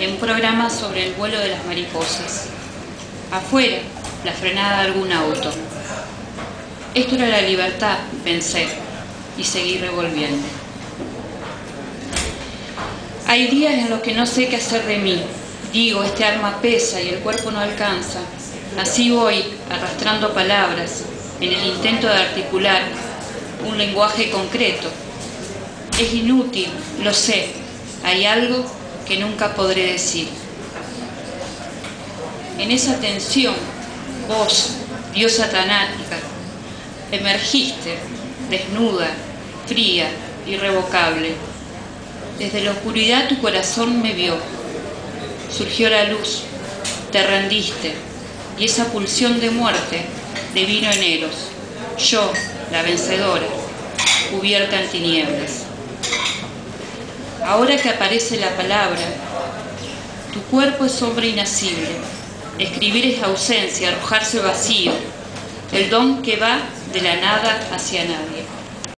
en un programa sobre el vuelo de las mariposas. Afuera, la frenada de algún auto. Esto era la libertad, pensé, y seguí revolviendo. Hay días en los que no sé qué hacer de mí. Digo, este arma pesa y el cuerpo no alcanza. Así voy, arrastrando palabras, en el intento de articular un lenguaje concreto. Es inútil, lo sé. Hay algo que nunca podré decir. En esa tensión, vos, diosa tanática, emergiste, desnuda, fría, irrevocable. Desde la oscuridad tu corazón me vio. Surgió la luz, te rendiste, y esa pulsión de muerte devino en Eros. Yo, la vencedora, cubierta en tinieblas. Ahora que aparece la palabra, tu cuerpo es sombra inacible. Escribir es ausencia, arrojarse vacío, el don que va de la nada hacia nadie.